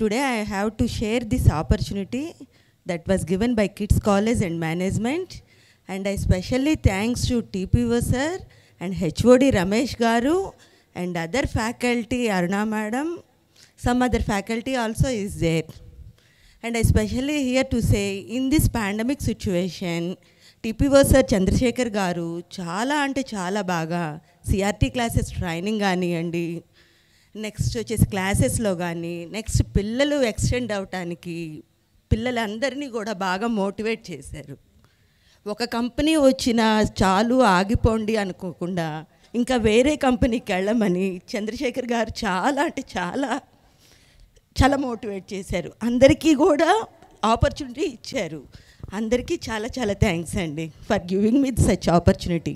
Today I have to share this opportunity that was given by kids college and management and I specially thanks to TPO sir and HOD Ramesh garu and other faculty Aruna madam some other faculty also is there and I specially here to say in this pandemic situation TPO sir Chandrashekar garu చాలా అంటే చాలా బాగా CRT classes training కానివ్వండి next వచ్చేసి క్లాసెస్లో కానీ next పిల్లలు extend అవటానికి పిల్లలందరినీ కూడా బాగా మోటివేట్ చేశారు. ఒక కంపెనీ వచ్చినా చాలు ఆగిపోండి అనుకోకుండా ఇంకా వేరే కంపెనీకి వెళ్ళమని చంద్రశేఖర్ గారు చాలా అంటే చాలా చాలా మోటివేట్ చేశారు. అందరికీ కూడా ఆపర్చునిటీ ఇచ్చారు. అందరికీ చాలా చాలా థ్యాంక్స్ అండి for giving me such opportunity